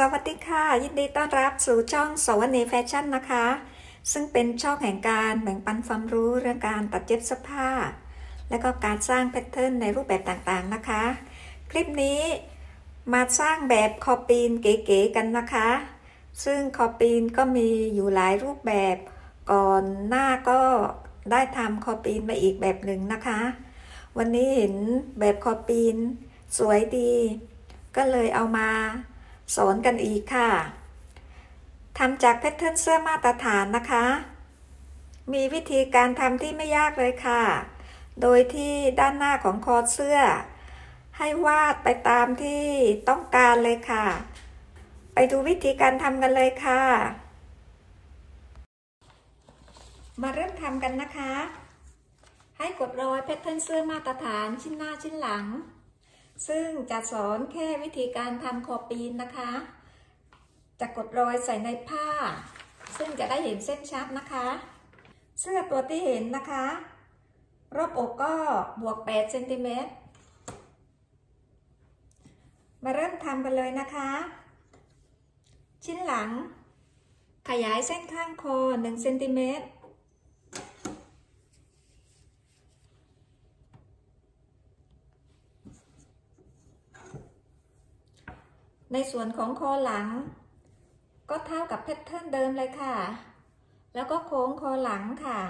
สวัสดีค่ะ ยินดีต้อนรับสู่ช่องสวนีแฟชั่นนะคะ ซึ่งเป็นช่องแห่งการแบ่งปันความรู้เรื่องการตัดเย็บเสื้อผ้า และก็การสร้างแพทเทิร์นในรูปแบบต่างๆนะคะ คลิปนี้มาสร้างแบบคอปีนเก๋ๆกันนะคะ ซึ่งคอปีนก็มีอยู่หลายรูปแบบก่อนหน้าก็ได้ทำคอปีนมาอีกแบบหนึ่งนะคะ วันนี้เห็นแบบคอปีนสวยดี ก็เลยเอามา สอนกันอีกค่ะทำจากแพทเทิร์นเสื้อมาตรฐานนะคะ มีวิธีการทำที่ไม่ยากเลยค่ะ โดยที่ด้านหน้าของคอเสื้อ ให้วาดไปตามที่ต้องการเลยค่ะ ไปดูวิธีการทำกันเลยค่ะ มาเริ่มทำกันนะคะ ให้กดรอยแพทเทิร์นเสื้อมาตรฐานชิ้นหน้าชิ้นหลัง ซึ่งจะสอนแค่วิธีการทำคอปีนนะคะ จะกดรอยใส่ในผ้า ซึ่งจะได้เห็นเส้นชัดนะคะ เสื้อตัวที่เห็นนะคะ รอบอกก็บวก8เซนติเมตรมาเริ่มทำกันเลยนะคะ ชิ้นหลัง ขยายเส้นข้างคอ1เซนติเมตร ในส่วนของคอหลัง ก็เท่ากับแพทเทิร์นเดิมเลยค่ะ แล้วก็โค้งคอหลังค่ะ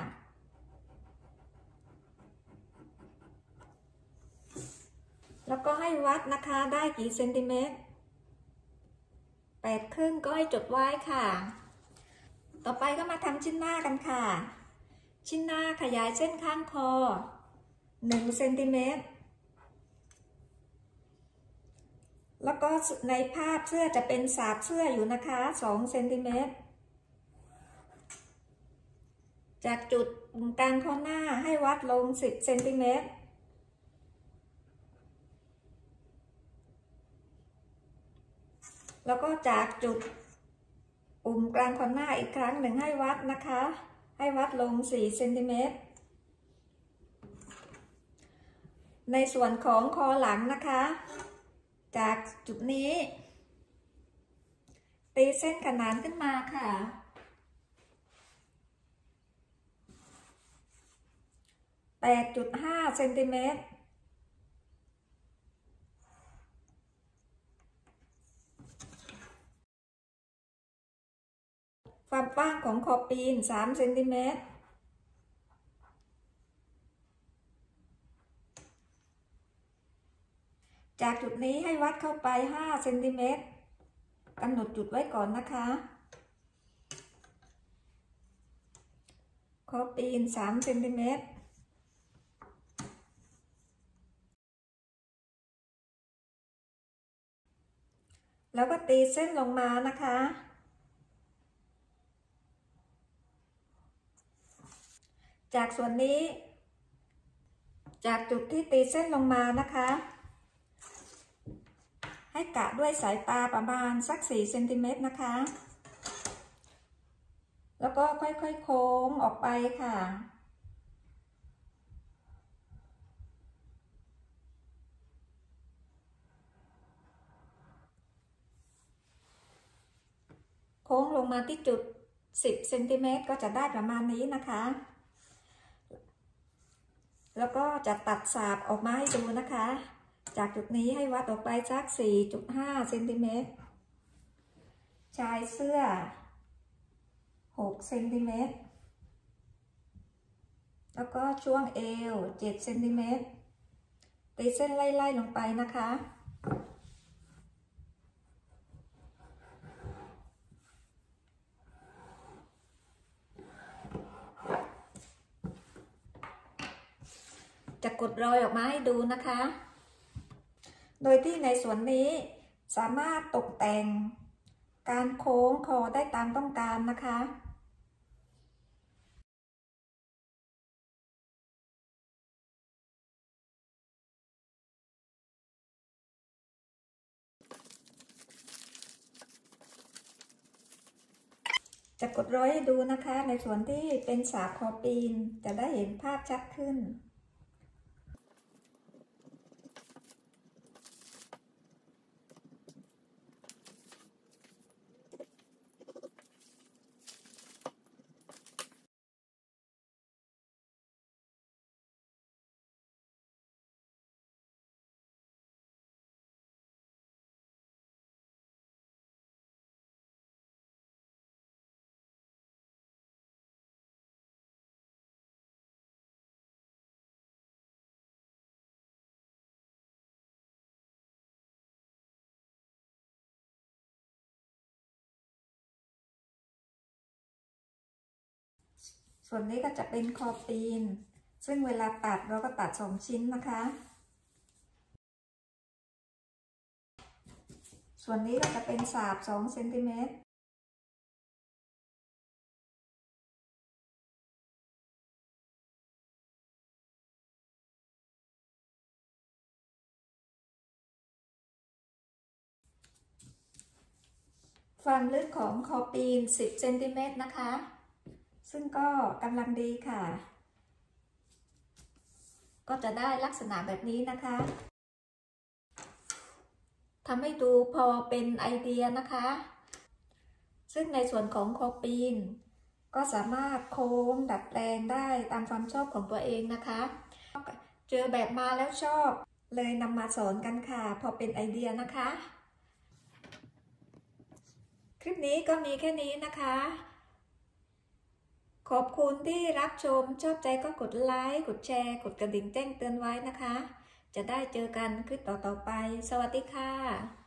แล้วก็ให้วัดนะคะได้กี่เซนติเมตรแปดครึ่งก็ให้จดไว้ค่ะ ต่อไปก็มาทำชิ้นหน้ากันค่ะ ชิ้นหน้าขยายเส้นข้างคอ1เซนติเมตร แล้วก็ในภาพเสื้อจะเป็นสาบเสื้ออยู่นะคะ2เซนติเมตร จากจุดกลางข้อหน้าให้วัดลง10เซนติเมตรแล้วก็จากจุดปุ่มกลางคอหน้าอีกครั้งหนึ่งให้วัดนะคะ ให้วัดลง 4 เซนติเมตร ในส่วนของคอหลังนะคะ จากจุดนี้ ตีเส้นขนานขึ้นมาค่ะ8.5เซนติเมตร ความกว้างของขอบปีน3เซนติเมตร จากจุดนี้ให้วัดเข้าไป 5 เซนติเมตรกำหนดจุดไว้ก่อนนะคะ ขอปีน 3 เซนติเมตรแล้วก็ตีเส้นลงมานะคะ จากส่วนนี้ จากจุดที่ตีเส้นลงมานะคะ ให้กะด้วยสายตาประมาณสัก4เซนติเมตรนะคะ แล้วก็ค่อยๆโค้งออกไปค่ะ โค้งลงมาที่จุด 10เซนติเมตรก็จะได้ประมาณนี้นะคะ แล้วก็จะตัดสาบออกมาให้ดูนะคะ จากจุดนี้ให้วัดออกไปสัก 4.5เซนติเมตร ชายเสื้อ 6 เซนติเมตร แล้วก็ช่วงเอว 7 เซนติเมตร ตีเส้นไล่ ๆ ลงไปนะคะจะกดรอยออกมาให้ดูนะคะ โดยที่ในส่วนนี้สามารถตกแต่ง การโค้งคอได้ตามต้องการนะคะจะกดร้อยให้ดูนะคะในส่วนที่เป็นสาคอปีนจะได้เห็นภาพชัดขึ้น ส่วนนี้ก็จะเป็นคอปีน ซึ่งเวลาตัดเราก็ตัดสองชิ้นนะคะ ส่วนนี้ก็จะเป็นสาบ2เซนติเมตรความลึกของคอปีน 10 เซนติเมตรนะคะ ซึ่งก็กำลังดีค่ะ ก็จะได้ลักษณะแบบนี้นะคะทำให้ดูพอเป็นไอเดียนะคะ ซึ่งในส่วนของคอปีน ก็สามารถโค้งดัดแปลงได้ตามความชอบของตัวเองนะคะ เจอแบบมาแล้วชอบ เลยนำมาสอนกันค่ะ พอเป็นไอเดียนะคะ คลิปนี้ก็มีแค่นี้นะคะ ขอบคุณที่รับชมชอบใจก็กดไลค์กดแชร์ กดกระดิ่งแจ้งเตือนไว้นะคะ จะได้เจอกันคลิปต่อๆไป สวัสดีค่ะ